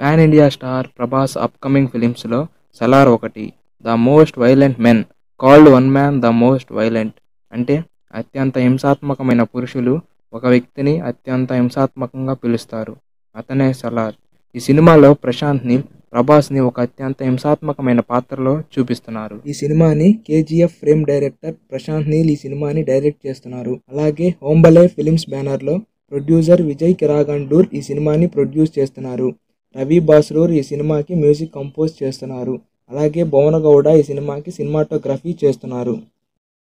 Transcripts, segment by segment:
Pan India star Prabhas upcoming ఫిలిమ్స్లో Salaar ఒకటి the most violent men called one man the most violent. అంటే అత్యంత హింసాత్మకమైన పురుషులు ఒక వ్యక్తిని అత్యంత హింసాత్మకంగా పిలుస్తారు. అతనే సలార్. ఈ సినిమాలో ప్రశాంత్ని ప్రభాస్ని ఒక అత్యంత హింసాత్మకమైన పాత్రలో చూపిస్తున్నారు. ఈ సినిమాని KGF frame director Prashanth Neel ఈ సినిమాని డైరెక్ట్ చేస్తున్నారు. అలాగే హోంబలే ఫిలిమ్స్ బ్యానర్లో ప్రొడ్యూసర్ విజయ్ కిరాగండూర్ ఈ సినిమాని ప్రొడ్యూస్ చేస్తున్నారు. రవి బాస్రూర్ ఈ సినిమాకి మ్యూజిక్ కంపోజ్ చేస్తున్నారు. అలాగే భువన గౌడ ఈ సినిమాకి సినిమాటోగ్రఫీ చేస్తున్నారు.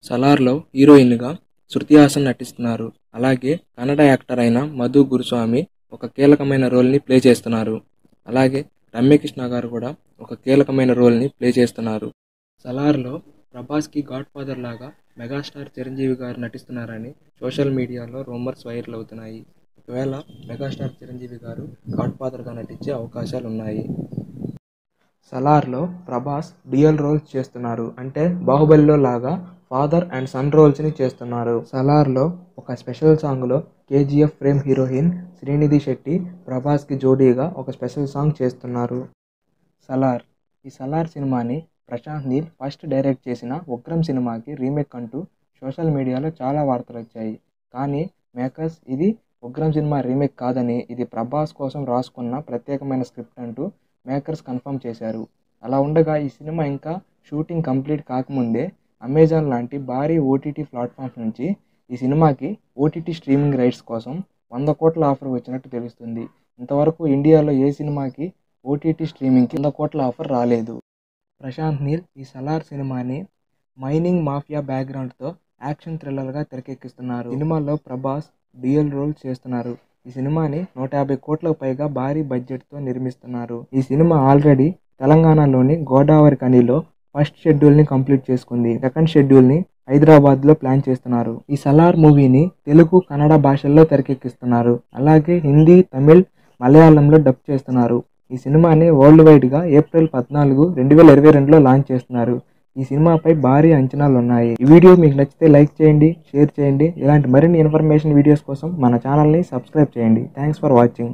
సలార్లో హీరోయిన్గా శృతి హాసన్ నటిస్తున్నారు. అలాగే కన్నడ యాక్టర్ అయిన మధు గురుస్వామి ఒక కీలకమైన రోల్ని ప్లే చేస్తున్నారు. అలాగే రమ్యకృష్ణ గారు కూడా ఒక కీలకమైన రోల్ని ప్లే చేస్తున్నారు. సలార్లో ప్రభాస్కి గాడ్ ఫాదర్ లాగా మెగాస్టార్ చిరంజీవి గారు నటిస్తున్నారని సోషల్ మీడియాలో రూమర్స్ వైరల్ అవుతున్నాయి. ఒకవేళ మెగాస్టార్ చిరంజీవి గారు గాడ్ ఫాదర్గా నటించే అవకాశాలు ఉన్నాయి సలార్లో ప్రభాస్ డ్యూయల్ రోల్స్ చేస్తున్నారు. అంటే బాహుబలిలో లాగా ఫాదర్ అండ్ సన్ రోల్స్ని చేస్తున్నారు. సలార్లో ఒక స్పెషల్ సాంగ్లో KGF frame heroine Srinidhi Shetty ప్రభాస్కి జోడీగా ఒక స్పెషల్ సాంగ్ చేస్తున్నారు. సలార్. ఈ సలార్ సినిమాని ప్రశాంత్ నీల్ ఫస్ట్ డైరెక్ట్ చేసిన ఉగ్రం సినిమాకి రీమేక్ అంటూ సోషల్ మీడియాలో చాలా వార్తలు వచ్చాయి కానీ మేకర్స్ ఇది ఉగ్రం సినిమా రీమేక్ కాదని ఇది ప్రభాస్ కోసం రాసుకున్న ప్రత్యేకమైన స్క్రిప్ట్ అంటూ మేకర్స్ కన్ఫర్మ్ చేశారు. అలా ఉండగా ఈ సినిమా ఇంకా షూటింగ్ కంప్లీట్ కాకముందే అమెజాన్ లాంటి భారీ ఓటీటీ ప్లాట్ఫామ్స్ నుంచి ఈ సినిమాకి ఓటీటీ స్ట్రీమింగ్ రైట్స్ కోసం వంద కోట్ల ఆఫర్ వచ్చినట్టు తెలుస్తుంది. ఇంతవరకు ఇండియాలో ఏ సినిమాకి ఓటీటీ స్ట్రీమింగ్కి వంద కోట్ల ఆఫర్ రాలేదు. ప్రశాంత్ నీల్ ఈ సలార్ సినిమాని మైనింగ్ మాఫియా బ్యాక్గ్రౌండ్తో యాక్షన్ థ్రిల్లర్గా తెరకెక్కిస్తున్నారు. సినిమాలో ప్రభాస్ డ్యూయల్ రోల్ చేస్తున్నారు. ఈ సినిమాని నూట యాభై కోట్లకు పైగా భారీ బడ్జెట్తో నిర్మిస్తున్నారు. ఈ సినిమా ఆల్రెడీ తెలంగాణలోని గోదావరి కనిలో ఫస్ట్ షెడ్యూల్ని కంప్లీట్ చేసుకుంది. సెకండ్ షెడ్యూల్ని హైదరాబాద్లో ప్లాన్ చేస్తున్నారు. ఈ సలార్ మూవీని తెలుగు కన్నడ భాషల్లో తెరకెక్కిస్తున్నారు. అలాగే హిందీ తమిళ్ మలయాళంలో డబ్ చేస్తున్నారు. ఈ సినిమాని వరల్డ్ వైడ్గా ఏప్రిల్ పద్నాలుగు రెండు వేల ఇరవై రెండులో లాంచ్ చేస్తున్నారు. ఈ సినిమాపై భారీ అంచనాలు ఉన్నాయి ఈ వీడియో మీకు నచ్చితే లైక్ చేయండి షేర్ చేయండి. ఇలాంటి మరిన్ని ఇన్ఫర్మేషన్ వీడియోస్ కోసం మన ఛానల్ని సబ్స్క్రైబ్ చేయండి. Thanks for watching.